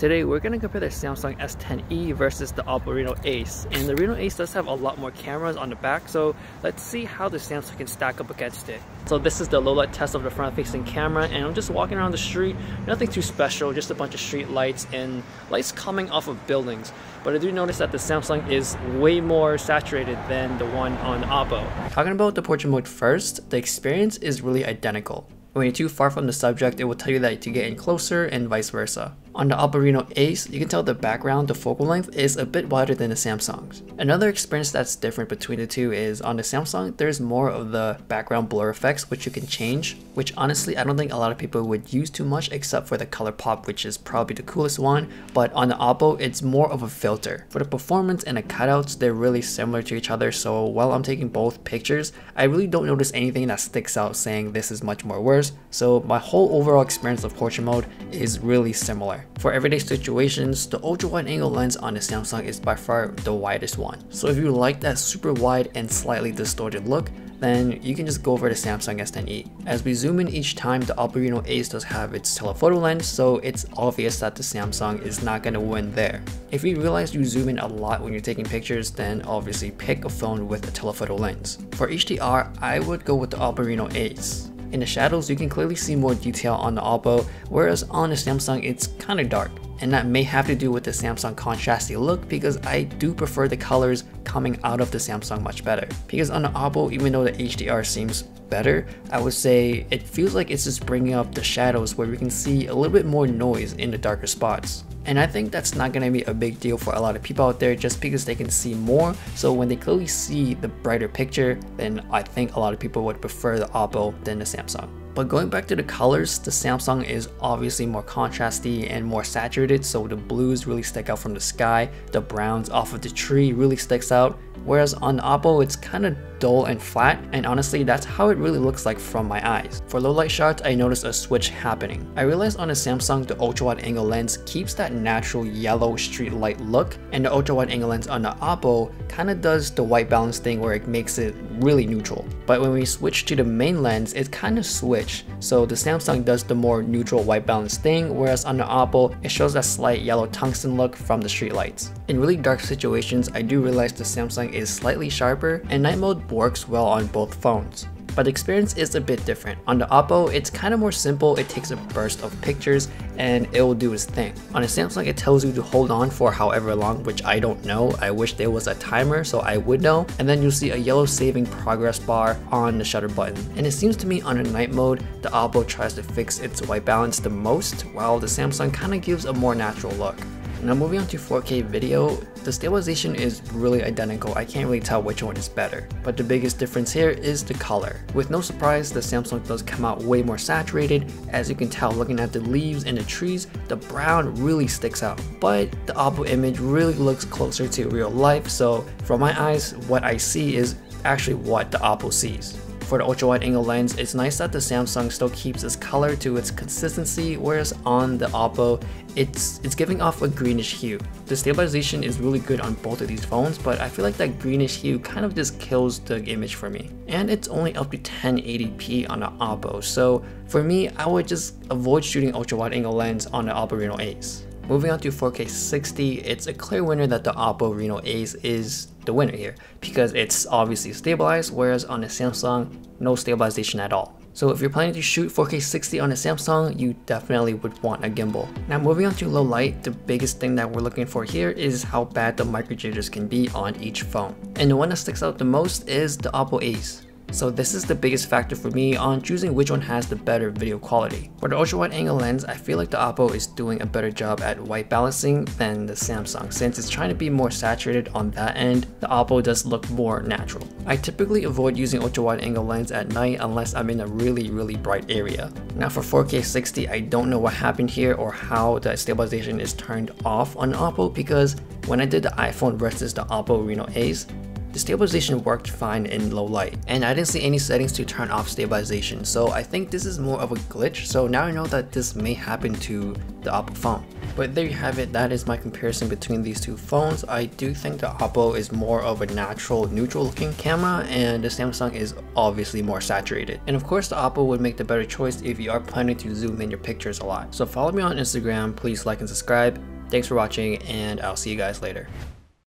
Today we're going to compare the Samsung S10e versus the Oppo Reno Ace. And the Reno Ace does have a lot more cameras on the back, so let's see how the Samsung can stack up against it. So this is the low light test of the front facing camera and I'm just walking around the street, nothing too special, just a bunch of street lights and lights coming off of buildings. But I do notice that the Samsung is way more saturated than the one on Oppo. Talking about the portrait mode first, the experience is really identical. When you're too far from the subject, it will tell you that to get in closer and vice versa. On the Reno Ace, you can tell the background, the focal length, is a bit wider than the Samsung's. Another experience that's different between the two is on the Samsung, there's more of the background blur effects which you can change, which honestly I don't think a lot of people would use too much except for the ColourPop which is probably the coolest one, but on the Oppo it's more of a filter. For the performance and the cutouts, they're really similar to each other so while I'm taking both pictures, I really don't notice anything that sticks out saying this is much more worse, so my whole overall experience of portrait mode is really similar. For everyday situations, the ultra wide angle lens on the Samsung is by far the widest one. So if you like that super wide and slightly distorted look, then you can just go for the Samsung S10e. As we zoom in each time, the Oppo Reno Ace does have its telephoto lens, so it's obvious that the Samsung is not gonna win there. If you realize you zoom in a lot when you're taking pictures, then obviously pick a phone with a telephoto lens. For HDR, I would go with the Oppo Reno Ace. In the shadows, you can clearly see more detail on the Oppo, whereas on the Samsung, it's kinda dark. And that may have to do with the Samsung contrasty look because I do prefer the colors coming out of the Samsung much better. Because on the Oppo, even though the HDR seems better, I would say it feels like it's just bringing up the shadows where we can see a little bit more noise in the darker spots. And I think that's not going to be a big deal for a lot of people out there just because they can see more. So when they clearly see the brighter picture, then I think a lot of people would prefer the Oppo than the Samsung. But going back to the colors, the Samsung is obviously more contrasty and more saturated, so the blues really stick out from the sky, the browns off of the tree really sticks out, whereas on the Oppo it's kind of dull and flat, and honestly that's how it really looks like from my eyes. For low light shots, I noticed a switch happening. I realized on the Samsung the ultra wide angle lens keeps that natural yellow street light look, and the ultra wide angle lens on the Oppo kind of does the white balance thing where it makes it really neutral. But when we switch to the main lens, it kind of switch. So the Samsung does the more neutral white balance thing, whereas on the Oppo, it shows that slight yellow tungsten look from the street lights. In really dark situations, I do realize the Samsung is slightly sharper, and night mode works well on both phones but the experience is a bit different. On the Oppo, it's kind of more simple, it takes a burst of pictures and it will do its thing. On a Samsung, it tells you to hold on for however long, which I don't know. I wish there was a timer so I would know. And then you'll see a yellow saving progress bar on the shutter button. And it seems to me on a night mode, the Oppo tries to fix its white balance the most, while the Samsung kind of gives a more natural look. Now moving on to 4K video, the stabilization is really identical, I can't really tell which one is better. But the biggest difference here is the color. With no surprise, the Samsung does come out way more saturated, as you can tell looking at the leaves and the trees, the brown really sticks out. But the Oppo image really looks closer to real life, so from my eyes, what I see is actually what the Oppo sees. For the ultra wide angle lens, it's nice that the Samsung still keeps its color to its consistency, whereas on the Oppo, it's, it's giving off a greenish hue. The stabilization is really good on both of these phones, but I feel like that greenish hue kind of just kills the image for me. And it's only up to 1080p on the Oppo, so for me, I would just avoid shooting ultra wide angle lens on the Oppo Reno Ace. Moving on to 4K 60, it's a clear winner that the Oppo Reno Ace is the winner here because it's obviously stabilized, whereas on the Samsung, no stabilization at all. So if you're planning to shoot 4K 60 on a Samsung, you definitely would want a gimbal. Now moving on to low light, the biggest thing that we're looking for here is how bad the micro jitters can be on each phone. And the one that sticks out the most is the Oppo Ace. So this is the biggest factor for me on choosing which one has the better video quality. For the ultra wide angle lens, I feel like the Oppo is doing a better job at white balancing than the Samsung. Since it's trying to be more saturated on that end, the Oppo does look more natural. I typically avoid using ultra wide angle lens at night unless I'm in a really really bright area. Now for 4K 60, I don't know what happened here or how the stabilization is turned off on Oppo because when I did the iPhone versus the Oppo Reno Ace, the stabilization worked fine in low light, and I didn't see any settings to turn off stabilization, so I think this is more of a glitch, so now I know that this may happen to the Oppo phone. But there you have it, that is my comparison between these two phones. I do think the Oppo is more of a natural neutral looking camera and the Samsung is obviously more saturated. And of course the Oppo would make the better choice if you are planning to zoom in your pictures a lot. So follow me on Instagram, please like and subscribe. Thanks for watching and I'll see you guys later.